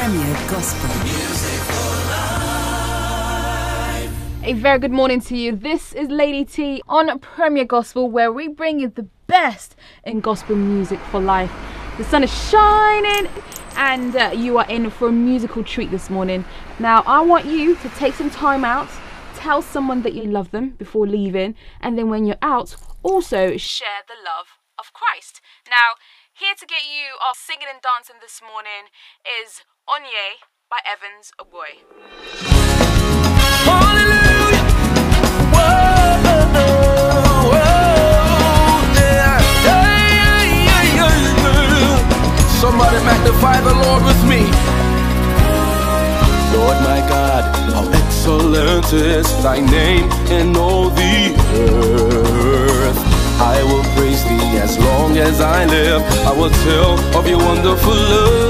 Gospel. A very good morning to you. This is Lady T on Premier Gospel, where we bring you the best in gospel music for life. The sun is shining, and uh, you are in for a musical treat this morning. Now, I want you to take some time out, tell someone that you love them before leaving, and then when you're out, also share the love of Christ. Now, here to get you all singing and dancing this morning is Onye by Evans Ogboi. Hallelujah. Somebody magnify the Lord with me. Lord my God, how excellent is thy name in all the earth. I will praise thee as long as I live. I will tell of your wonderful love.